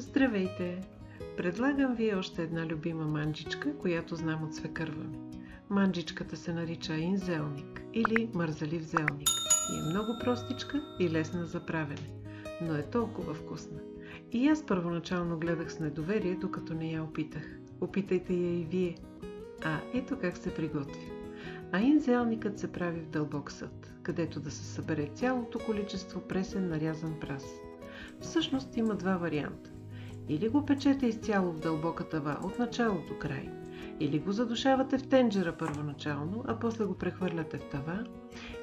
Здравейте! Предлагам ви още една любима манджичка, която знам от свекърва ми. Манджичката се нарича инзелник или мързалив зелник и е много простичка и лесна за правене, но е толкова вкусна. И аз първоначално гледах с недоверие, докато не я опитах. Опитайте я и вие. А ето как се приготвя. А инзелникът се прави в дълбок съд, където да се събере цялото количество пресен нарязан прас. Всъщност има два варианта. Или го печете изцяло в дълбока тава от начало до край, или го задушавате в тенджера първоначално, а после го прехвърляте в тава,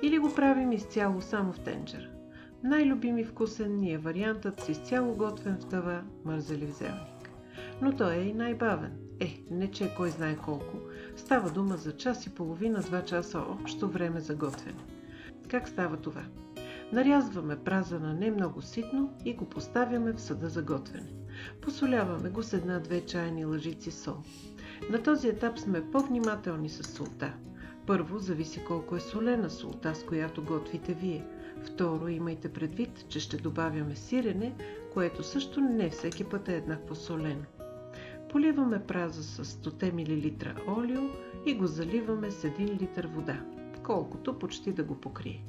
или го правим изцяло само в тенджера. Най-любими вкусен ни е вариантът с изцяло готвен в тава мързелив зелник. Но той е и най-бавен. Е, не че кой знае колко. Става дума за час и половина, два часа общо време за готвене. Как става това? Нарязваме праза на не много ситно и го поставяме в съда за готвене. Посоляваме го с една-две чайни лъжици сол. На този етап сме по-внимателни с солта. Първо, зависи колко е солена солта, с която готвите вие. Второ, имайте предвид, че ще добавяме сирене, което също не всеки път е еднакво солено. Поливаме праза с 100 мл олио и го заливаме с 1 литър вода, колкото почти да го покрие.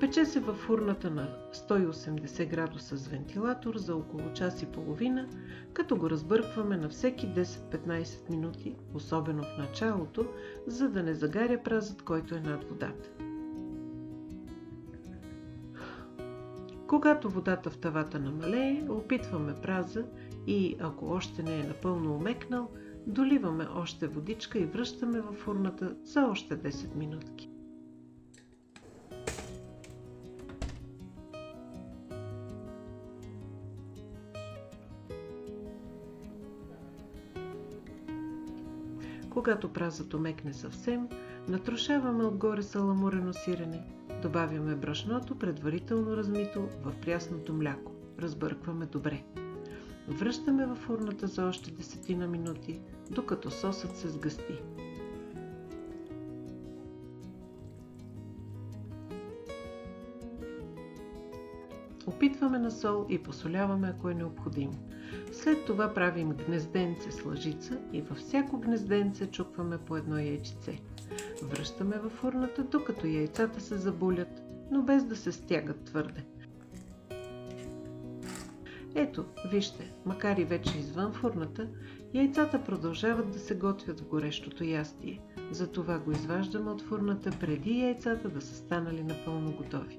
Пече се във фурната на 180 градуса с вентилатор за около час и половина, като го разбъркваме на всеки 10-15 минути, особено в началото, за да не загаря празът, който е над водата. Когато водата в тавата намалее, опитваме праза и, ако още не е напълно омекнал, доливаме още водичка и връщаме във фурната за още 10 минутки. Когато празът мекне съвсем, натрушаваме отгоре саламурено сирене, добавяме брашното, предварително размито в прясното мляко. Разбъркваме добре. Връщаме във фурната за още десетина минути, докато сосът се сгъсти. Опитваме на сол и посоляваме, ако е необходимо. След това правим гнезденце с лъжица и във всяко гнезденце чукваме по едно яйчице. Връщаме във фурната, докато яйцата се забулят, но без да се стягат твърде. Ето, вижте, макар и вече извън фурната, яйцата продължават да се готвят в горещото ястие. Затова го изваждаме от фурната преди яйцата да са станали напълно готови.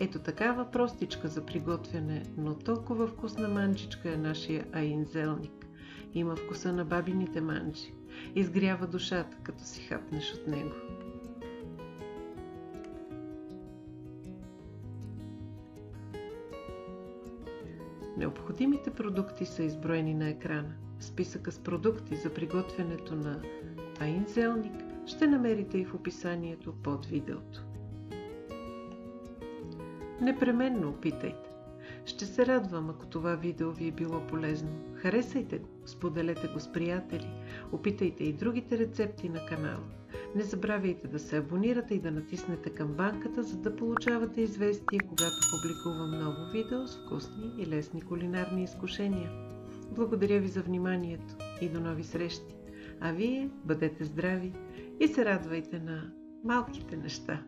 Ето такава простичка за приготвяне, но толкова вкусна манджичка е нашия аинзелник. Има вкуса на бабините манджи. Изгрява душата, като си хапнеш от него. Необходимите продукти са изброени на екрана. Списъка с продукти за приготвянето на аинзелник ще намерите и в описанието под видеото. Непременно опитайте. Ще се радвам, ако това видео ви е било полезно. Харесайте го, споделете го с приятели, опитайте и другите рецепти на канала. Не забравяйте да се абонирате и да натиснете камбанката, за да получавате известие, когато публикувам ново видео с вкусни и лесни кулинарни изкушения. Благодаря ви за вниманието и до нови срещи! А вие бъдете здрави и се радвайте на малките неща!